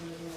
Mm-hmm.